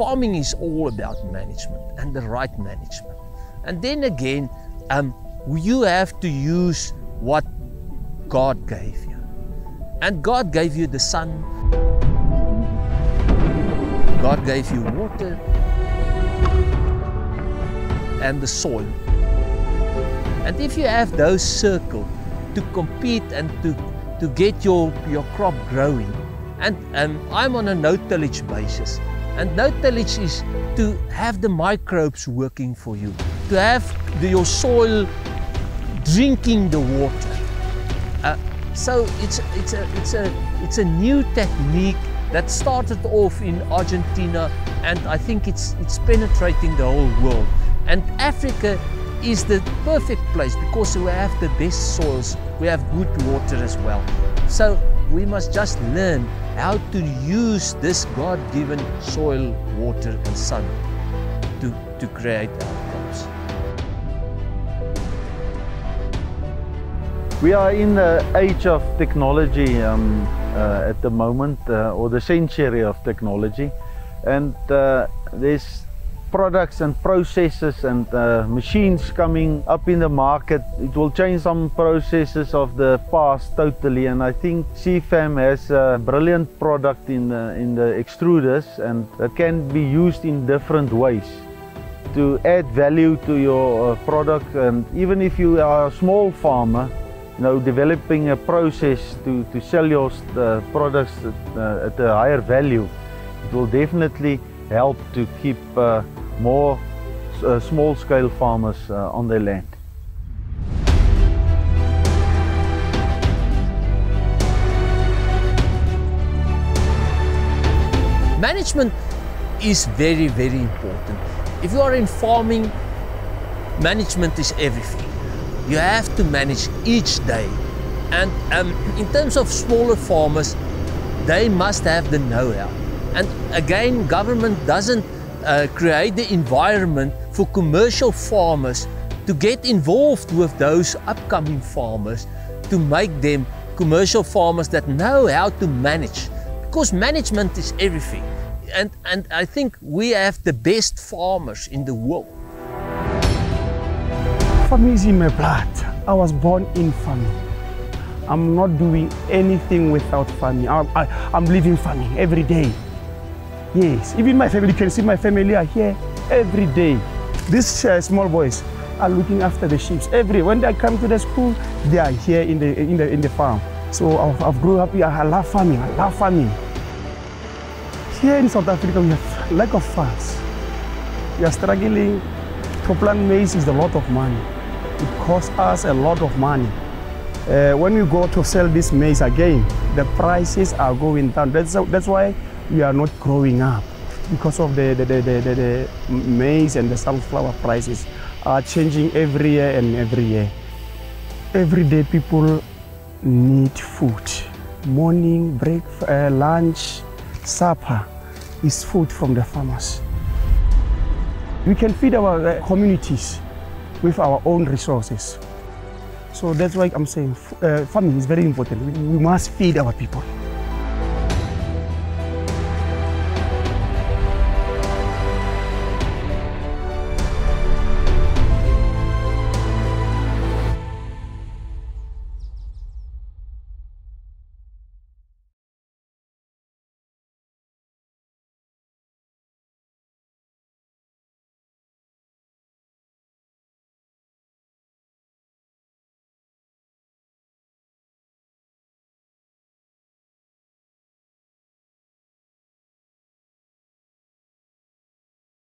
farming is all about management and the right management. And then again, um, you have to use what God gave you. And God gave you the sun, God gave you water and the soil. And if you have those circles to compete and to, to get your, your crop growing, and um, I'm on a no-tillage basis, and no-tillage is to have the microbes working for you, to have the, your soil drinking the water. Uh, so it's, it's, a, it's, a, it's a new technique that started off in Argentina and I think it's, it's penetrating the whole world. And Africa is the perfect place because we have the best soils, we have good water as well. So we must just learn how to use this God-given soil, water and sun to, to create our crops. We are in the age of technology um, uh, at the moment, uh, or the century of technology, and uh, there's products and processes and uh, machines coming up in the market. It will change some processes of the past totally and I think CFAM has a brilliant product in the, in the extruders and that can be used in different ways to add value to your uh, product and even if you are a small farmer you know, developing a process to, to sell your uh, products at, uh, at a higher value, it will definitely help to keep uh, more uh, small-scale farmers uh, on their land. Management is very, very important. If you are in farming, management is everything. You have to manage each day. And um, in terms of smaller farmers, they must have the know-how. And again, government doesn't uh, create the environment for commercial farmers to get involved with those upcoming farmers to make them commercial farmers that know how to manage because management is everything and, and I think we have the best farmers in the world. Farming is in my blood. I was born in farming. I'm not doing anything without farming. I'm, I, am living farming every day. Yes, even my family, you can see my family are here every day. These uh, small boys are looking after the sheep. Every when they come to the school, they are here in the in the in the farm. So I've, I've grown up here. I love farming. I love farming. Here in South Africa, we have lack of funds. We are struggling. To plant maize is a lot of money. It costs us a lot of money. Uh, when we go to sell this maize again, the prices are going down. That's, that's why we are not growing up because of the, the, the, the, the maize and the sunflower prices are changing every year and every year. Every day people need food. Morning, break, uh, lunch, supper is food from the farmers. We can feed our uh, communities with our own resources. So that's why I'm saying uh, farming is very important. We, we must feed our people.